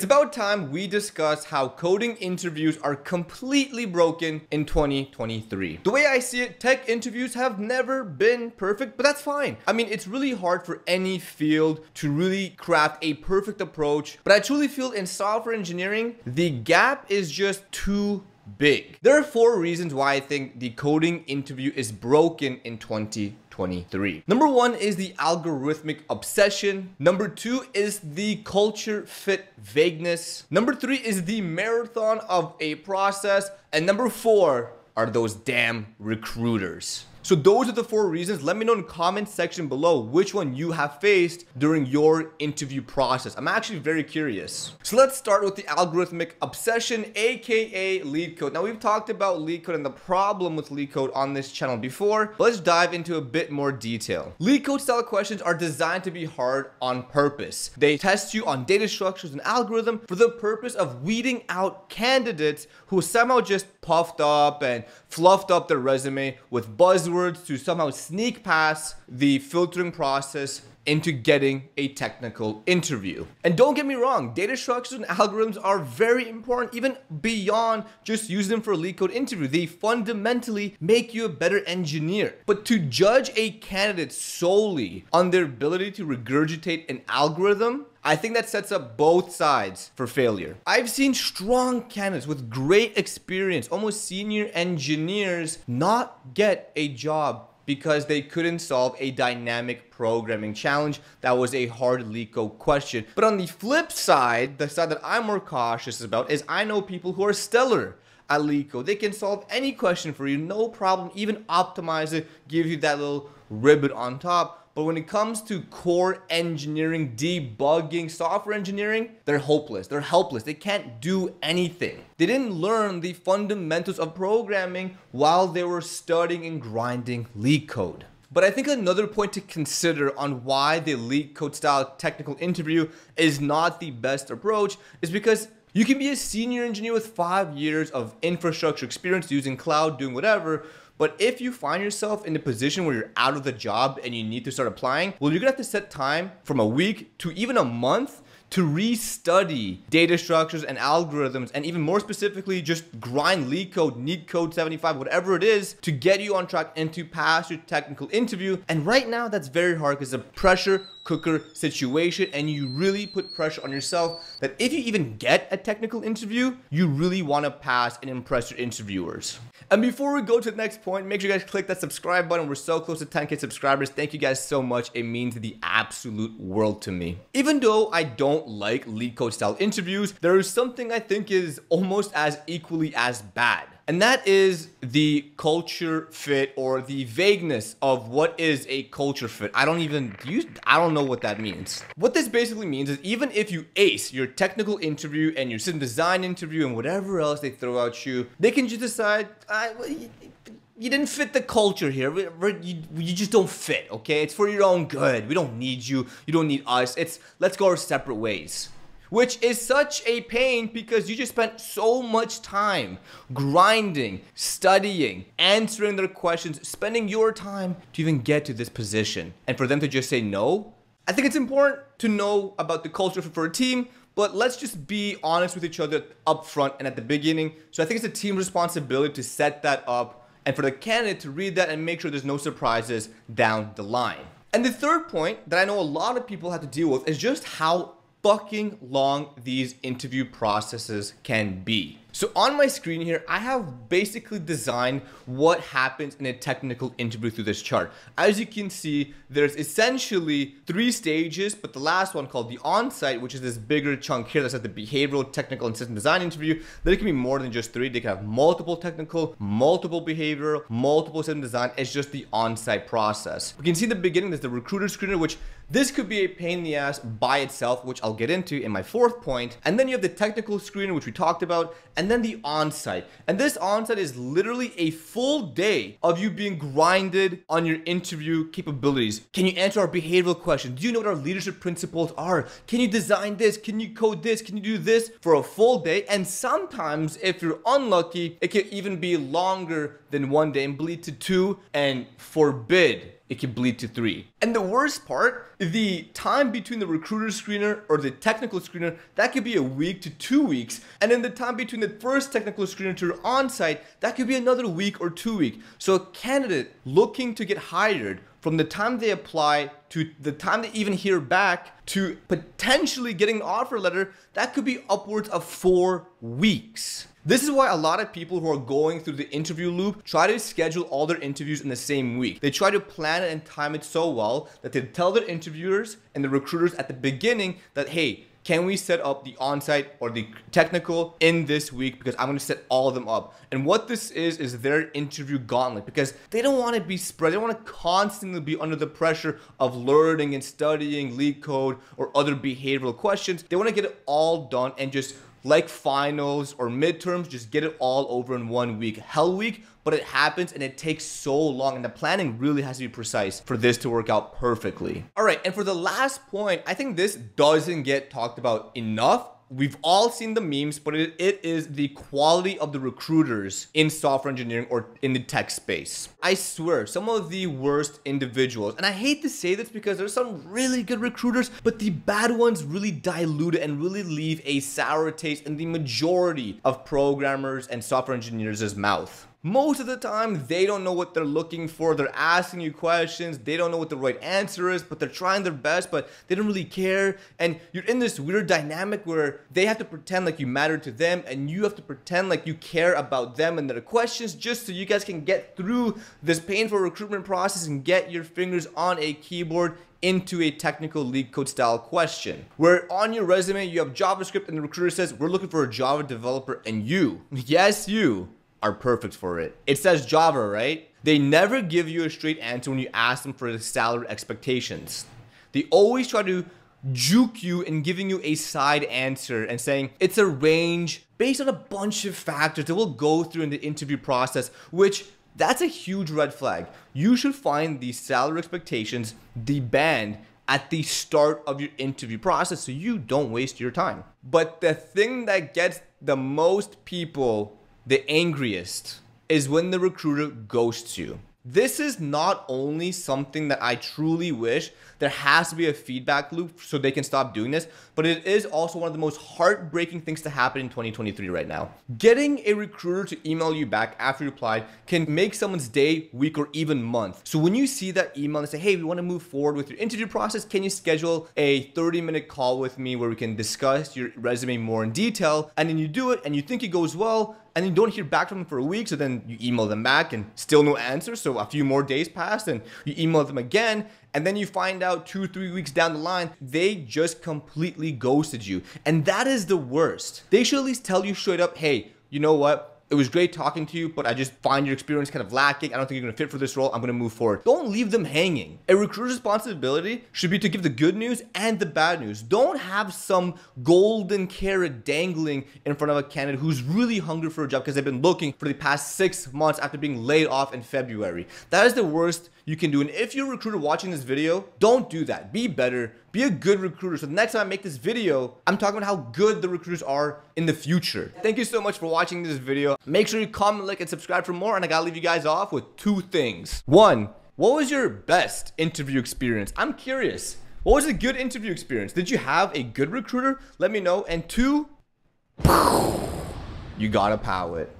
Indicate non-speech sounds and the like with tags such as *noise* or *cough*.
It's about time we discuss how coding interviews are completely broken in 2023. The way I see it, tech interviews have never been perfect, but that's fine. I mean, it's really hard for any field to really craft a perfect approach, but I truly feel in software engineering, the gap is just too big. There are four reasons why I think the coding interview is broken in 2023. Number one is the algorithmic obsession. Number two is the culture fit vagueness. Number three is the marathon of a process. And number four are those damn recruiters. So those are the four reasons. Let me know in the comment section below which one you have faced during your interview process. I'm actually very curious. So let's start with the algorithmic obsession, aka LeetCode. Now we've talked about LeetCode and the problem with LeetCode on this channel before. Let's dive into a bit more detail. LeetCode style questions are designed to be hard on purpose. They test you on data structures and algorithm for the purpose of weeding out candidates who somehow just puffed up and fluffed up their resume with buzzwords to somehow sneak past the filtering process into getting a technical interview. And don't get me wrong, data structures and algorithms are very important even beyond just using them for a LeetCode interview. They fundamentally make you a better engineer. But to judge a candidate solely on their ability to regurgitate an algorithm I think that sets up both sides for failure. I've seen strong candidates with great experience, almost senior engineers, not get a job because they couldn't solve a dynamic programming challenge that was a hard LeetCode question. But on the flip side, the side that I'm more cautious about is I know people who are stellar at LeetCode. They can solve any question for you, no problem, even optimize it, give you that little ribbon on top. But when it comes to core engineering, debugging, software engineering, they're hopeless. They're helpless. They can't do anything. They didn't learn the fundamentals of programming while they were studying and grinding LeetCode. But I think another point to consider on why the LeetCode style technical interview is not the best approach is because you can be a senior engineer with five years of infrastructure experience using cloud, doing whatever, but if you find yourself in a position where you're out of the job and you need to start applying, well, you're gonna have to set time from a week to even a month to restudy data structures and algorithms, and even more specifically, just grind LeetCode, NeetCode 75, whatever it is, to get you on track and to pass your technical interview. And right now, that's very hard because the pressure cooker situation and you really put pressure on yourself that if you even get a technical interview, you really want to pass and impress your interviewers. And before we go to the next point, make sure you guys click that subscribe button. We're so close to 10k subscribers. Thank you guys so much. It means the absolute world to me. Even though I don't like LeetCode style interviews, there is something I think is almost as equally as bad and that is the culture fit or the vagueness of what is a culture fit. I don't even I don't know what that means. What this basically means is even if you ace your technical interview and your system design interview and whatever else they throw at you, they can just decide, uh, you didn't fit the culture here. You, you just don't fit, okay? It's for your own good. We don't need you. You don't need us. It's let's go our separate ways which is such a pain because you just spent so much time grinding, studying, answering their questions, spending your time to even get to this position. And for them to just say no, I think it's important to know about the culture for a team, but let's just be honest with each other up front and at the beginning. So I think it's a team responsibility to set that up and for the candidate to read that and make sure there's no surprises down the line. And the third point that I know a lot of people have to deal with is just how fucking long these interview processes can be. So on my screen here, I have basically designed what happens in a technical interview through this chart. As you can see, there's essentially three stages, but the last one called the on-site, which is this bigger chunk here that's at the behavioral, technical, and system design interview, there can be more than just three. They can have multiple technical, multiple behavioral, multiple system design. It's just the on-site process. We can see the beginning, there's the recruiter screener, which this could be a pain in the ass by itself, which I'll get into in my fourth point. And then you have the technical screener, which we talked about, and then the on-site. And this on-site is literally a full day of you being grinded on your interview capabilities. Can you answer our behavioral questions? Do you know what our leadership principles are? Can you design this? Can you code this? Can you do this for a full day? And sometimes if you're unlucky, it can even be longer than one day and bleed to two and forbid it can bleed to three. And the worst part, the time between the recruiter screener or the technical screener, that could be a week to two weeks. And then the time between the first technical screener to your on-site, that could be another week or two week. So a candidate looking to get hired from the time they apply to the time they even hear back to potentially getting an offer letter, that could be upwards of four weeks. This is why a lot of people who are going through the interview loop try to schedule all their interviews in the same week. They try to plan it and time it so well that they tell their interviewers and the recruiters at the beginning that, hey, can we set up the on-site or the technical in this week because I'm going to set all of them up. And what this is is their interview gauntlet because they don't want to be spread. They want to constantly be under the pressure of learning and studying LeetCode or other behavioral questions. They want to get it all done and just like finals or midterms, just get it all over in one week. Hell week, but it happens and it takes so long and the planning really has to be precise for this to work out perfectly. All right, and for the last point, I think this doesn't get talked about enough We've all seen the memes, but it, it is the quality of the recruiters in software engineering or in the tech space. I swear, some of the worst individuals, and I hate to say this because there's some really good recruiters, but the bad ones really dilute and really leave a sour taste in the majority of programmers and software engineers' mouth. Most of the time, they don't know what they're looking for. They're asking you questions. They don't know what the right answer is, but they're trying their best, but they don't really care. And you're in this weird dynamic where they have to pretend like you matter to them and you have to pretend like you care about them and their questions just so you guys can get through this painful recruitment process and get your fingers on a keyboard into a technical LeetCode style question where on your resume you have JavaScript and the recruiter says, we're looking for a Java developer and you, *laughs* yes, you are perfect for it. It says Java, right? They never give you a straight answer when you ask them for the salary expectations. They always try to juke you in giving you a side answer and saying it's a range based on a bunch of factors that we'll go through in the interview process, which that's a huge red flag. You should find the salary expectations, the band, at the start of your interview process so you don't waste your time. But the thing that gets the most people the angriest is when the recruiter ghosts you. This is not only something that I truly wish there has to be a feedback loop so they can stop doing this, but it is also one of the most heartbreaking things to happen in 2023 right now. Getting a recruiter to email you back after you applied can make someone's day, week, or even month. So when you see that email and say, hey, we want to move forward with your interview process, can you schedule a 30 minute call with me where we can discuss your resume more in detail? And then you do it and you think it goes well, and you don't hear back from them for a week. So then you email them back and still no answer. So a few more days pass and you email them again. And then you find out two, three weeks down the line, they just completely ghosted you. And that is the worst. They should at least tell you straight up, hey, you know what? It was great talking to you, but I just find your experience kind of lacking. I don't think you're gonna fit for this role. I'm gonna move forward. Don't leave them hanging. A recruiter's responsibility should be to give the good news and the bad news. Don't have some golden carrot dangling in front of a candidate who's really hungry for a job because they've been looking for the past six months after being laid off in February. That is the worst you can do. And if you're a recruiter watching this video, don't do that. Be better. Be a good recruiter. So the next time I make this video, I'm talking about how good the recruiters are in the future. Thank you so much for watching this video. Make sure you comment, like, and subscribe for more. And I gotta leave you guys off with two things. One, what was your best interview experience? I'm curious. What was a good interview experience? Did you have a good recruiter? Let me know. And two, you gotta power it.